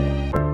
Bye.